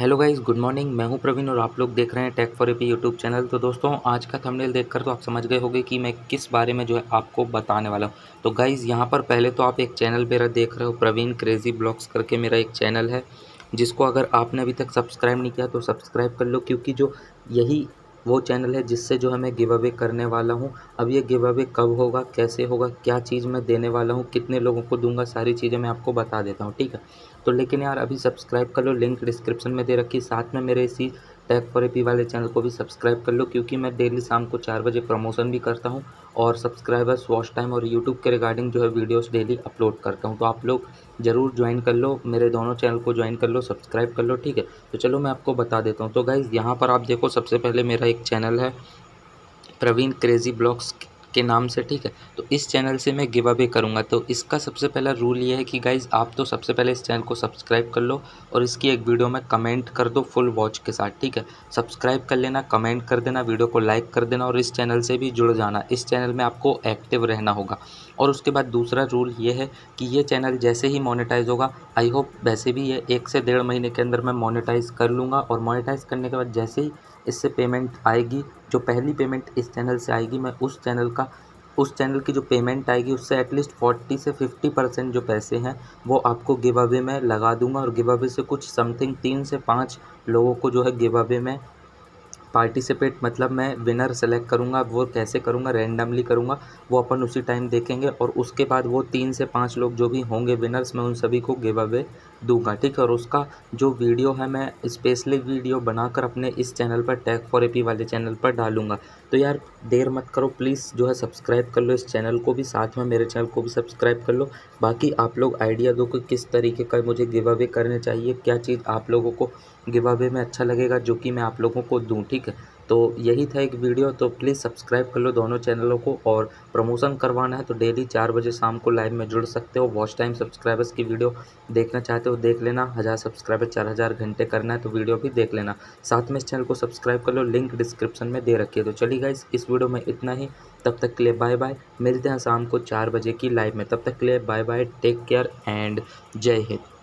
Hello guys, good morning. मैं हूँ प्रवीण और आप लोग देख रहे हैं tech for AP YouTube channel. तो दोस्तों, आज का थंबनेल देखकर तो आप समझ गए होंगे कि मैं किस बारे में जो है आपको बताने वाला हूँ। तो गाइस, यहाँ पर पहले तो आप एक चैनल मेरा देख रहे हो, प्रवीण क्रेजी ब्लॉग्स करके मेरा एक चैनल है, जिसको अगर आपने अभी तक सब्सक्राइब नहीं किया तो सब्सक्राइब कर लो, क्योंकि जो यही वो चैनल है जिससे जो है मैं गिव अवे करने वाला हूँ। अब ये गिव अवे कब होगा, कैसे होगा, क्या चीज़ मैं देने वाला हूँ, कितने लोगों को दूँगा, सारी चीज़ें मैं आपको बता देता हूँ, ठीक है? तो लेकिन यार अभी सब्सक्राइब कर लो, लिंक डिस्क्रिप्शन में दे रखी साथ में मेरे इसी टैग फॉर एपी वाले चैनल को भी सब्सक्राइब कर लो, क्योंकि मैं डेली शाम को चार बजे प्रमोशन भी करता हूँ और सब्सक्राइबर्स वॉच टाइम और यूट्यूब के रिगार्डिंग जो है वीडियोस डेली अपलोड करता हूँ। तो आप लोग ज़रूर ज्वाइन कर लो, मेरे दोनों चैनल को ज्वाइन कर लो सब्सक्राइब कर लो, ठीक है? तो चलो मैं आपको बता देता हूँ। तो गाइज़ यहाँ पर आप देखो, सबसे पहले मेरा एक चैनल है प्रवीण क्रेज़ी ब्लॉग्स के नाम से, ठीक है? तो इस चैनल से मैं गिव अवे करूँगा। तो इसका सबसे पहला रूल ये है कि गाइज़ आप तो सबसे पहले इस चैनल को सब्सक्राइब कर लो और इसकी एक वीडियो में कमेंट कर दो फुल वॉच के साथ, ठीक है? सब्सक्राइब कर लेना, कमेंट कर देना, वीडियो को लाइक कर देना और इस चैनल से भी जुड़ जाना। इस चैनल में आपको एक्टिव रहना होगा। और उसके बाद दूसरा रूल ये है कि ये चैनल जैसे ही मोनेटाइज होगा आई होप वैसे भी ये एक से डेढ़ महीने के अंदर मैं मोनेटाइज कर लूँगा। और मोनेटाइज करने के बाद जैसे ही इससे पेमेंट आएगी, जो पहली पेमेंट इस चैनल से आएगी, मैं उस चैनल का, उस चैनल की जो पेमेंट आएगी, उससे एटलीस्ट फोर्टी से फिफ्टी परसेंट जो पैसे हैं, वो आपको गिव अवे में लगा दूँगा। और गिव अवे से कुछ समथिंग तीन से पाँच लोगों को जो है गिव अवे में पार्टिसिपेट मतलब मैं विनर सेलेक्ट करूँगा, वो कैसे करूँगा रैंडमली करूँगा, वो अपन उसी टाइम देखेंगे। और उसके बाद वो तीन से पाँच लोग जो भी होंगे विनर्स मैं उन सभी को गिव अवे दूँगा, ठीक है? और उसका जो वीडियो है, मैं स्पेशली वीडियो बनाकर अपने इस चैनल पर टैग फॉर एपी वाले चैनल पर डालूँगा। तो यार, देर मत करो प्लीज़ जो है सब्सक्राइब कर लो इस चैनल को भी, साथ में मेरे चैनल को भी सब्सक्राइब कर लो। बाकी आप लोग आइडिया दो कि किस तरीके का मुझे गिव अवे करने चाहिए, क्या चीज़ आप लोगों को गिव अवे में अच्छा लगेगा, जो कि मैं आप लोगों को दूँ, ठीक है? तो यही था एक वीडियो तो प्लीज़ सब्सक्राइब कर लो दोनों चैनलों को और प्रमोशन करवाना है तो डेली चार बजे शाम को लाइव में जुड़ सकते हो। वॉच टाइम सब्सक्राइबर्स की वीडियो देखना चाहते हो देख लेना। हज़ार सब्सक्राइबर चार हज़ार घंटे करना है तो वीडियो भी देख लेना। साथ में इस चैनल को सब्सक्राइब कर लो लिंक डिस्क्रिप्शन में दे रखी है। तो चलिए गाइस इस वीडियो में इतना ही। तब तक के लिए बाय बाय मिलते हैं शाम को चार बजे की लाइव में। तब तक के लिए bye bye take care and Jai Hind.